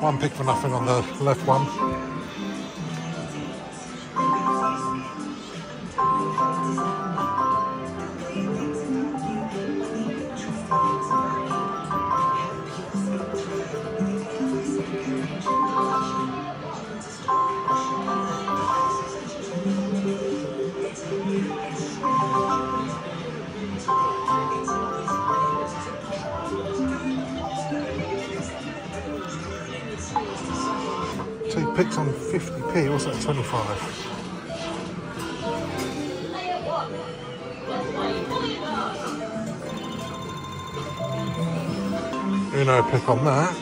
One pick for nothing on the left one. picks on 50p, what's that, 25? You know, pick on that.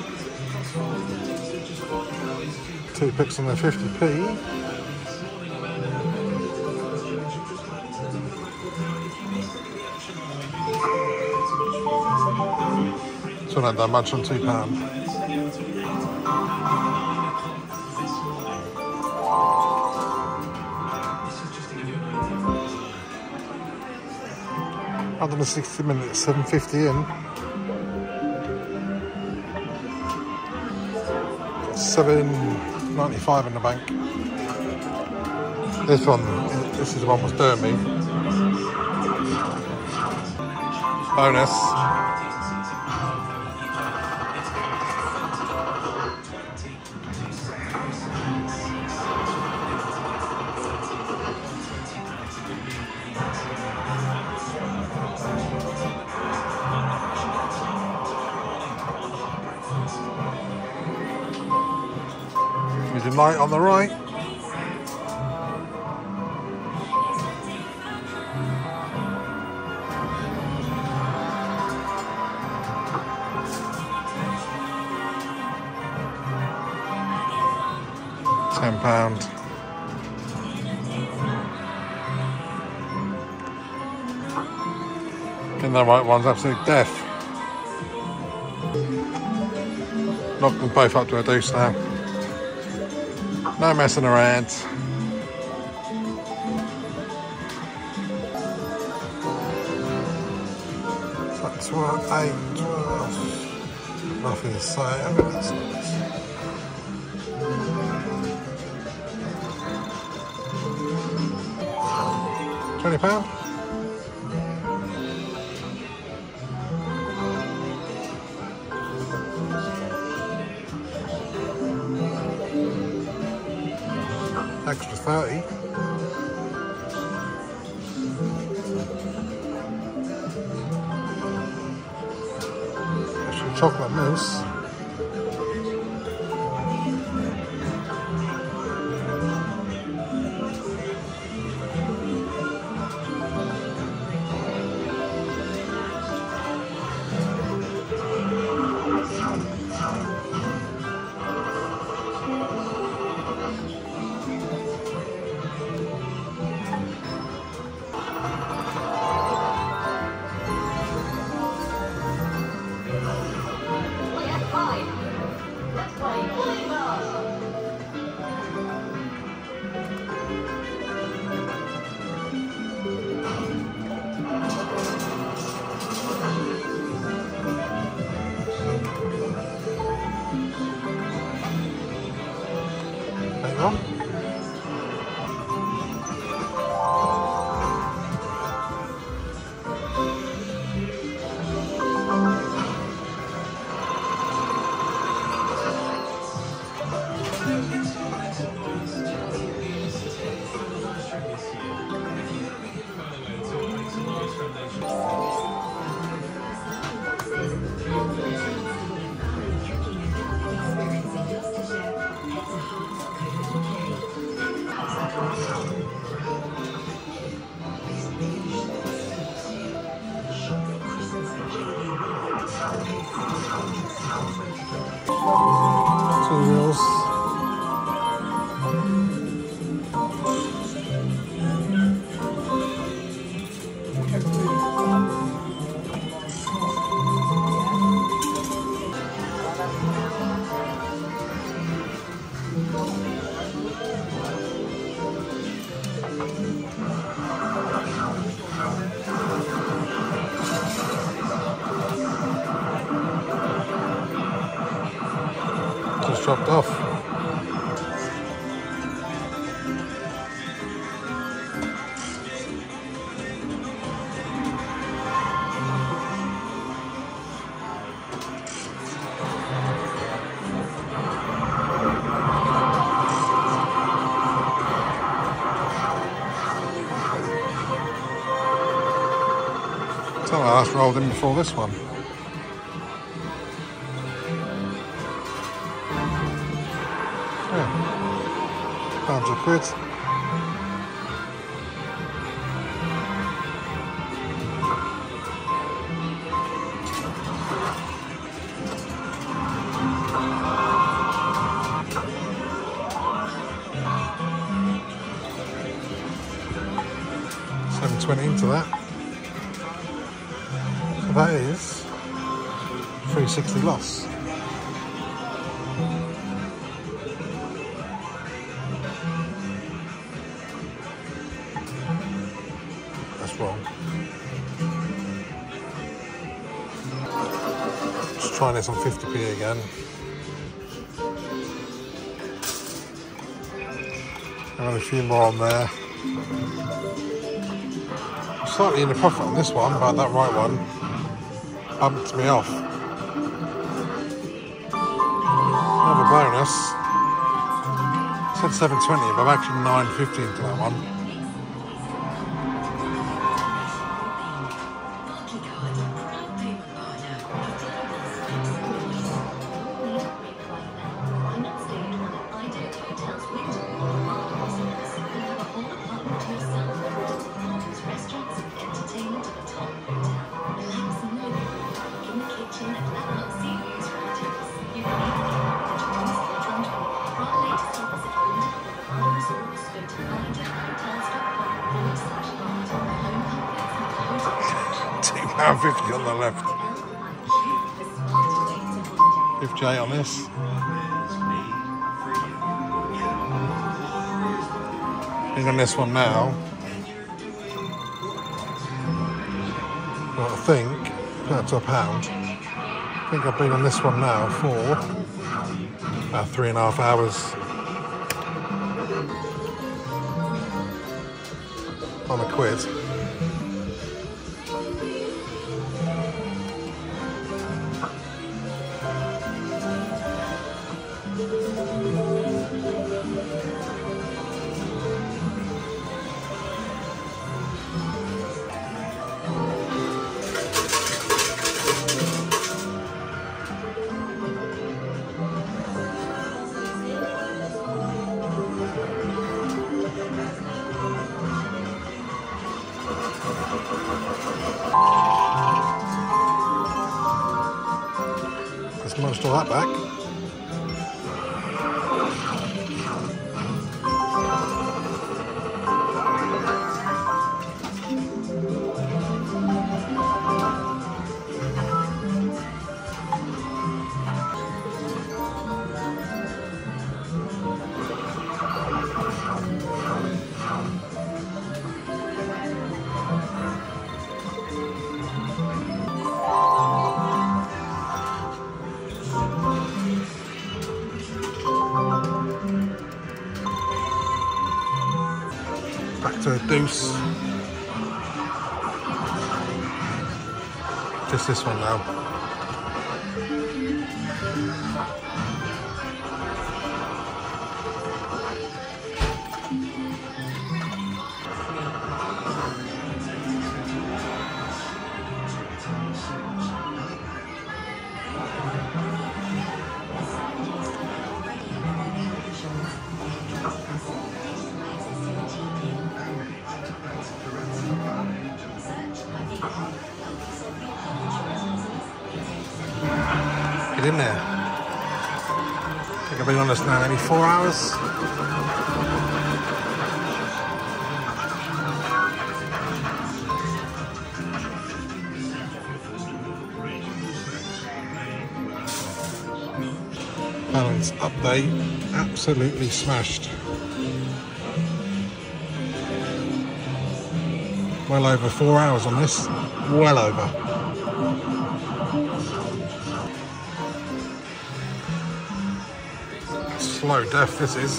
Two picks on their 50p. So not that much on £2. 160 minutes, 750 in. 795 in the bank. This one, this is the one that's doing me. Bonus. On the right. Ten pound. Getting the right one's absolute death. Knock them both up to a deuce now. No messing around. It's like 12, 8, 12. Nothing to say. I mean, that's nice. Twenty pound. Extra thirty. Extra chocolate mousse. So I last rolled in before this one. Yeah. Hundred quid. 360 loss. That's wrong. Just trying this on 50p again. Have a few more on there. Slightly in the profit on this one, but that right one bumped me off. Another bonus. Said 720, but I'm actually 9.15 into that one. This one now. Well, I think that's a pound. I think I've been on this one now for about three and a half hours. On a quid. This one now. Now four hours. Balance update, absolutely smashed. Well over four hours on this, well over. Slow death this is.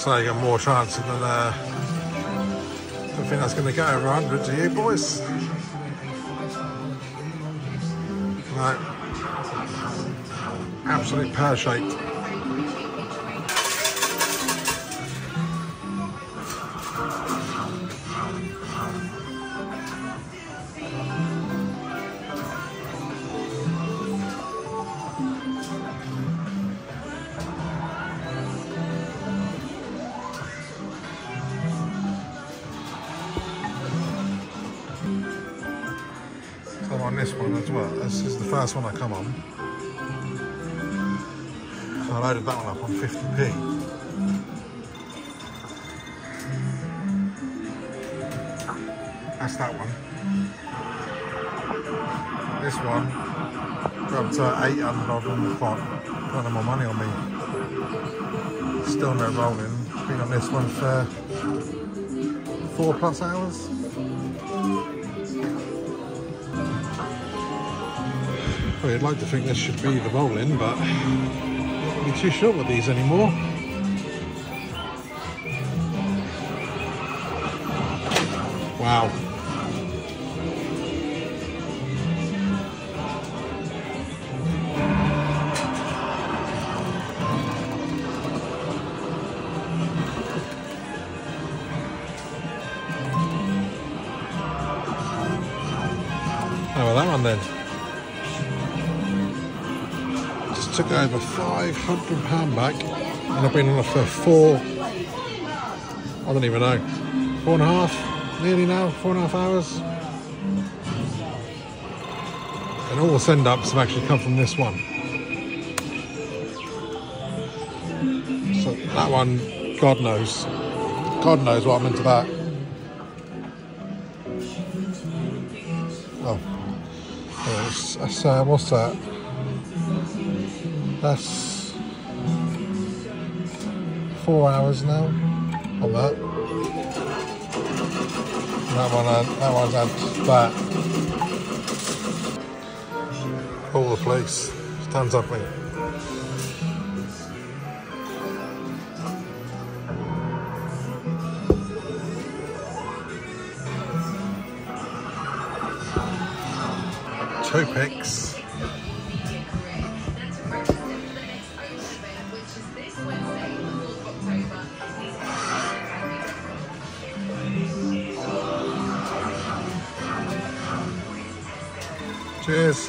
So you got more chance than uh, I think that's going to go over 100 to you boys. Right. Absolute pear-shaped. On this one as well. This is the first one I come on. So I loaded that one up on 50p. That's that one. This one, up to 800 odd on the clock. Got no more money on me. Still no rolling. Been on this one for four plus hours. Well, you'd like to think this should be the bowling, but I'm too sure with these anymore. Wow. Oh, How about that one then? Took over 500 pound back and I've been on it for four I don't even know four and a half nearly now four and a half hours. And all the send ups have actually come from this one. So that one God knows. God knows what I'm into that. Oh uh, what's that that's four hours now on that. That one had, that one had that. All the place stands up me. Two Cheers.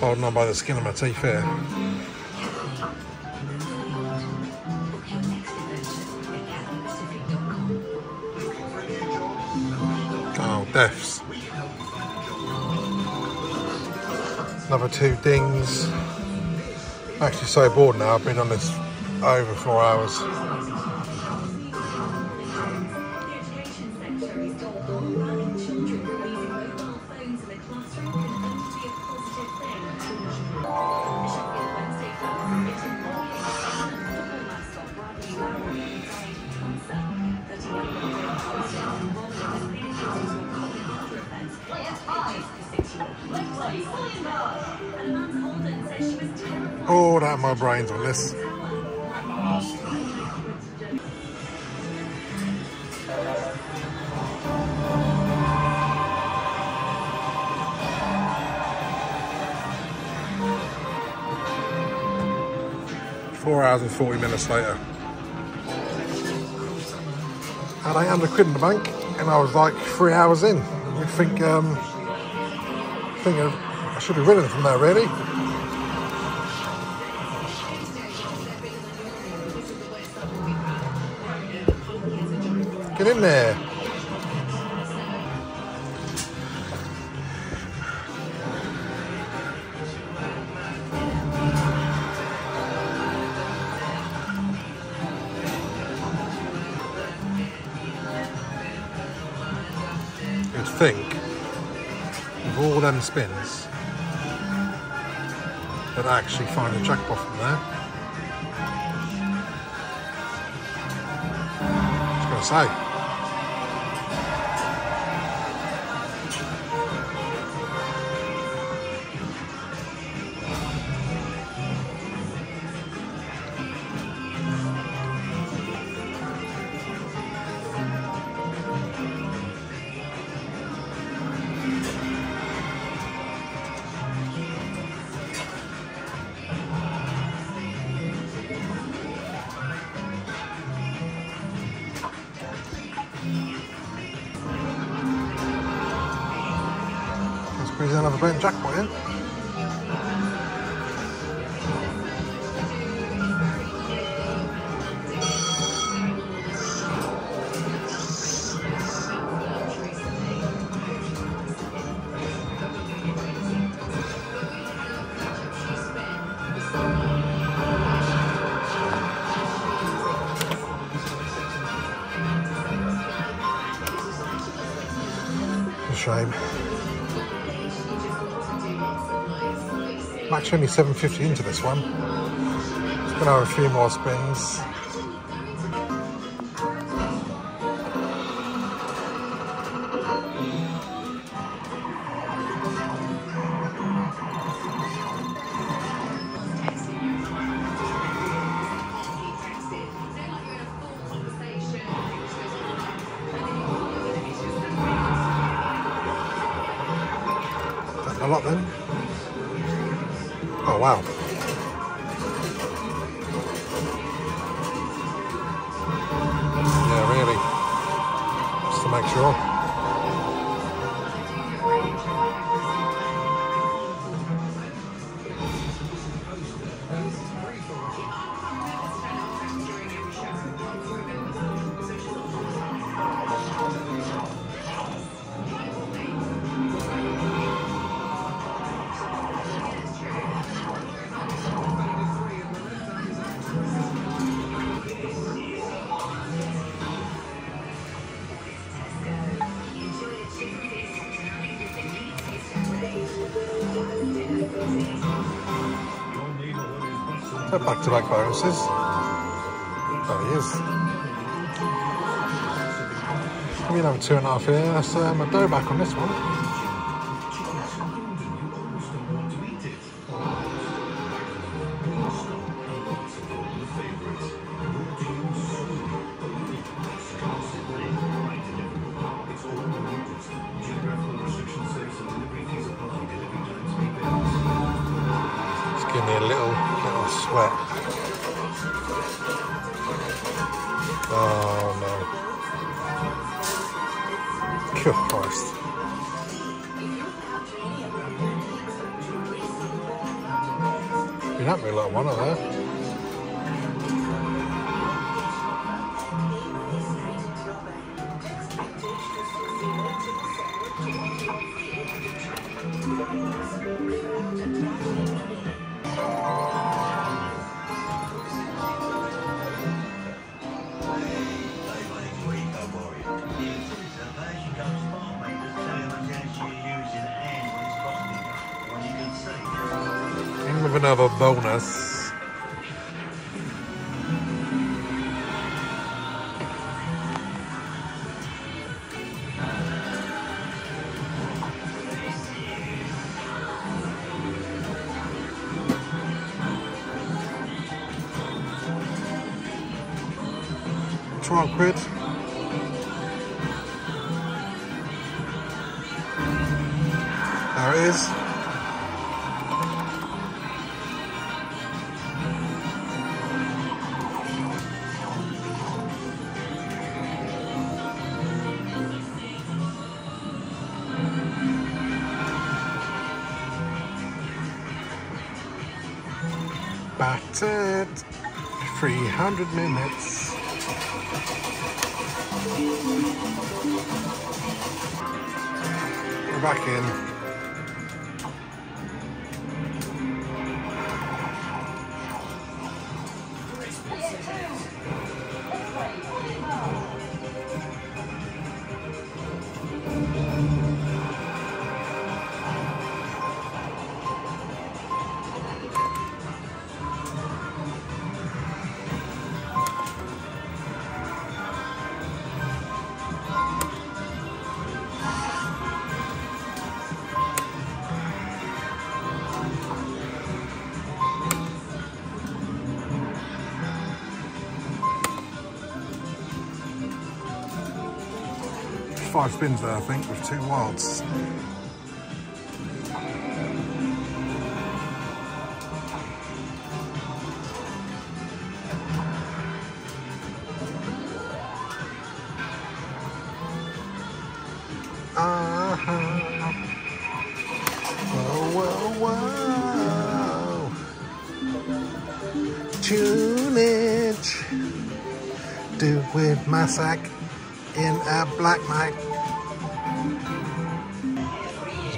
Holding on by the skin of my teeth here. Oh, deaths. Another two dings. I'm actually so bored now. I've been on this over four hours. Oh, that my brains on this. Four hours and 40 minutes later. I had 800 quid in the bank and I was like three hours in. I think, um, think I should be winning from there really. Get in there. Spins, But I actually find a jackpot from there. I was going to say. Another jackpot. A shame. I'm actually only 750 into this one. It's gonna have a few more spins. So back to back bonuses. There he is. Give me another two and a half here. That's um, a dough back on this one. You don't be a little one of there. That's it. 300 minutes. We're back in. five spins there, I think, with two wilds. Uh -huh. Whoa. Tunage. Do with my sack in a black mic.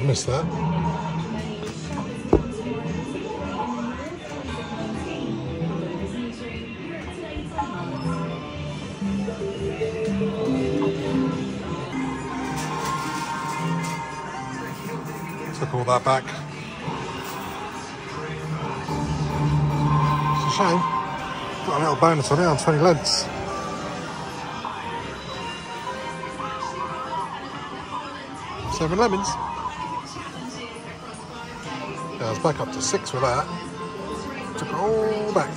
Missed that. Took all that back. It's a shame. Got a little bonus on it on 20 lengths. Seven lemons. I was back up to six with that. Took it all back.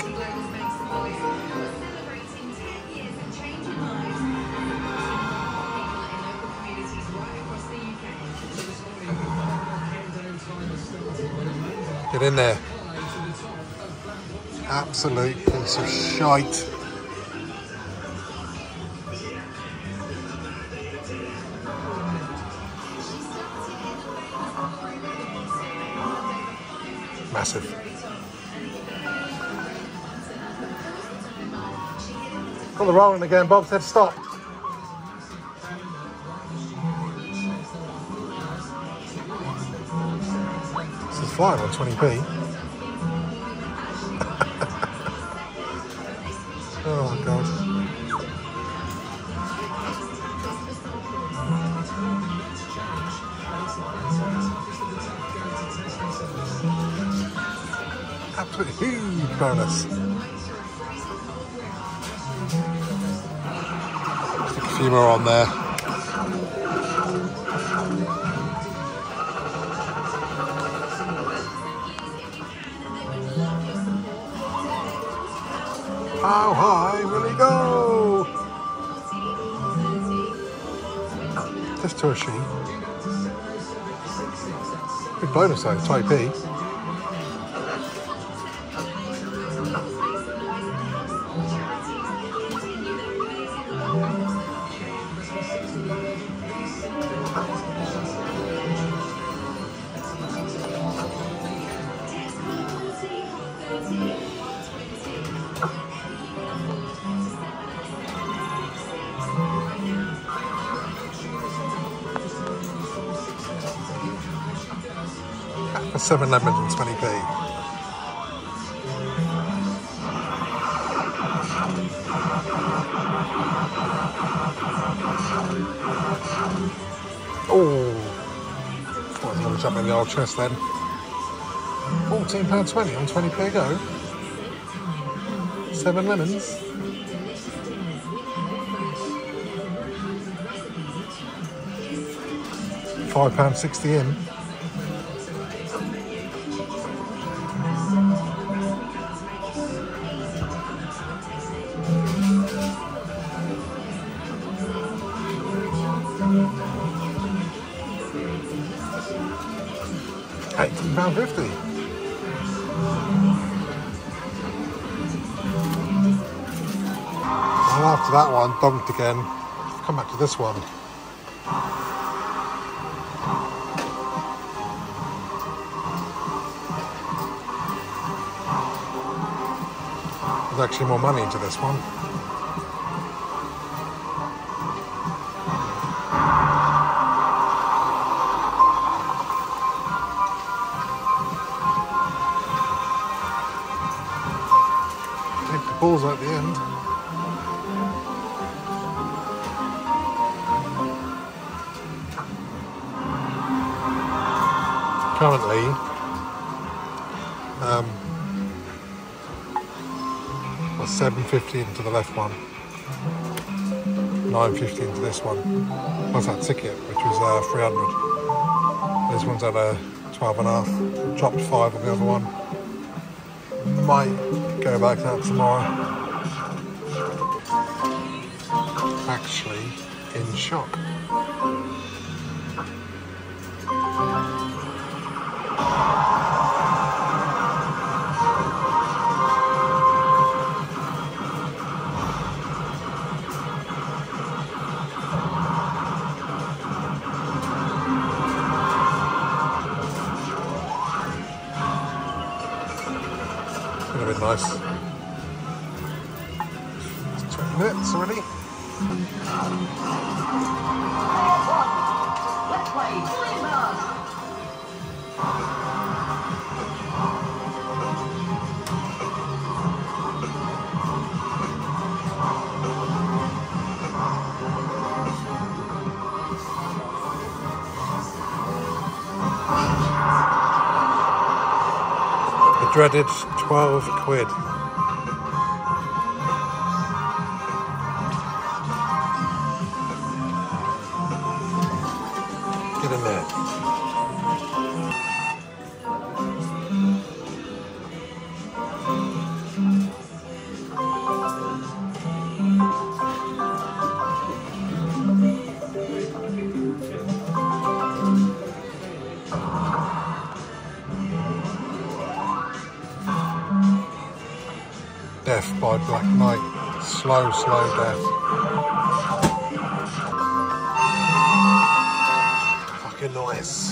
Get in there. Absolute piece of shite. Got the rolling again. Bob said stop. This is flying on 20p. oh my god. Absolutely huge bonus. Few more on there. How high will he go? Just to a sheep. Good bonus though, type E. for seven lemons and 20p. Oh, thought I going to jump in the old chest then. £14.20 on 20p a go. Seven lemons. £5.60 in. Dumped again. Come back to this one. There's actually more money into this one. Take the balls at the end. Currently, um, well, 750 into the left one, 9.15 to this one. Plus that ticket, which was uh, 300. This one's at a 12 and a half. Dropped five on the other one. Might go back to that tomorrow. Actually, in shock. Nice. already. Let's play Limbo. The dreaded 12 quid. Death by Black Knight. Slow, slow death. Fucking nice.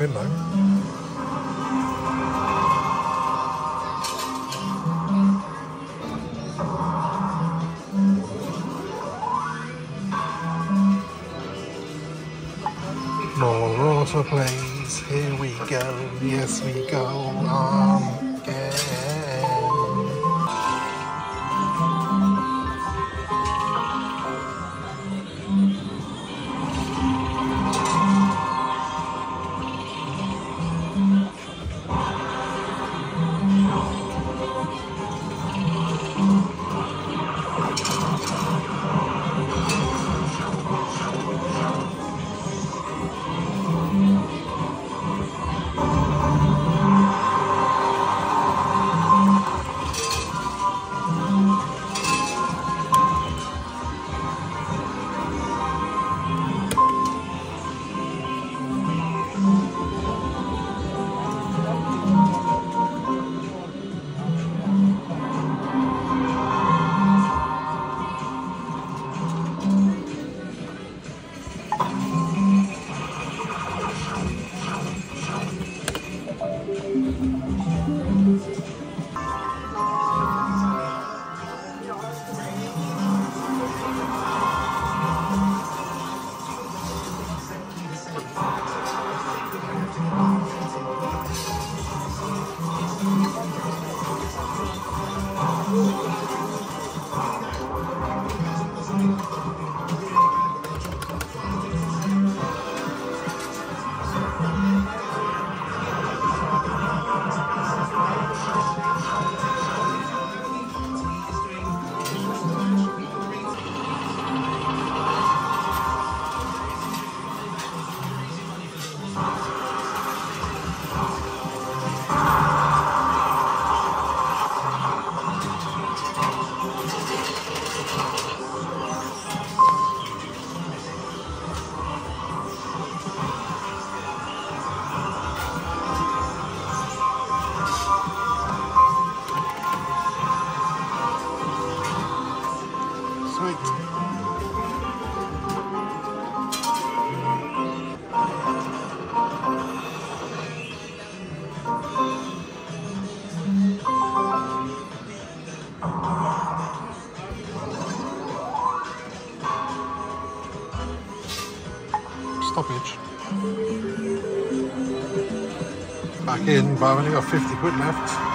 Though. More water please, here we go, yes we go. On but I've only got 50 quid left.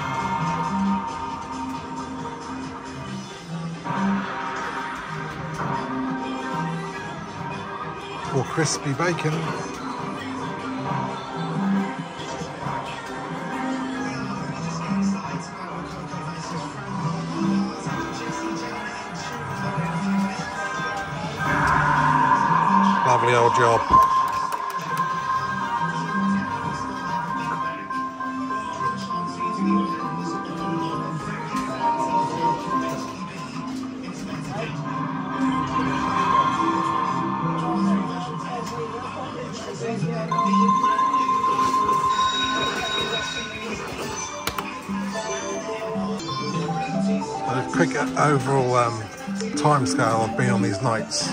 or crispy bacon. Overall um, time scale I've been on these knights.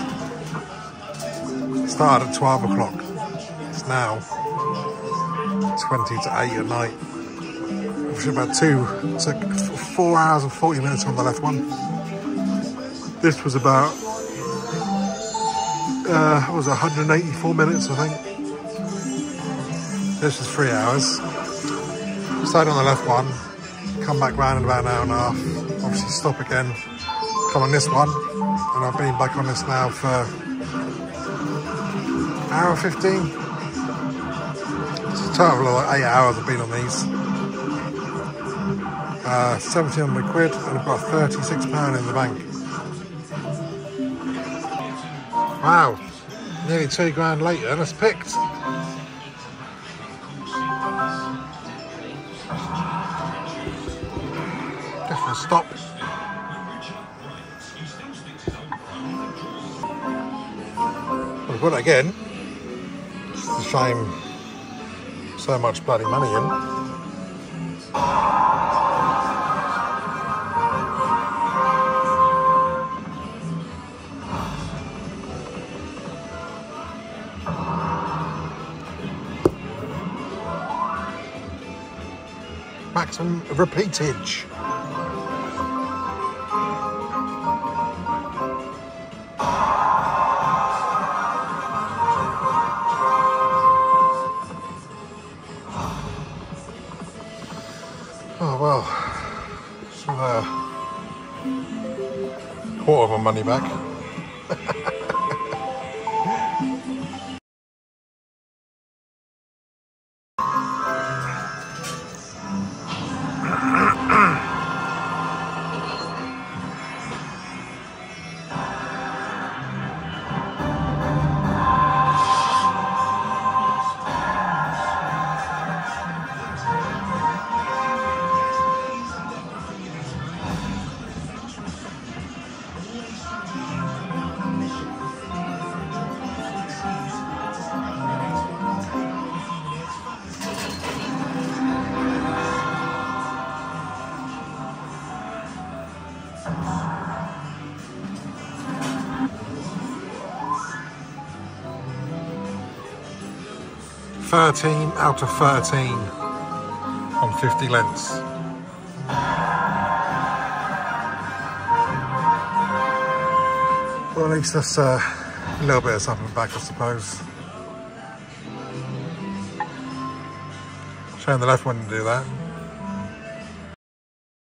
Started at 12 o'clock. It's now 20 to 8 at night. Which about two, took four hours and 40 minutes on the left one. This was about, uh, was 184 minutes, I think. This was three hours. Started on the left one, come back round in about an hour and a half, stop again, come on this one, and I've been back on this now for hour 15. It's a total of like eight hours I've been on these. Uh, 1700 quid and I've got 36 pound in the bank. Wow, nearly two grand later and it's picked. Definitely stop. We've got it again. It's a shame so much bloody money in. Maximum repeatage. Money back. Thirteen out of thirteen on fifty lengths. Well, at least that's uh, a little bit of something back, I suppose. Showing the left one to do that.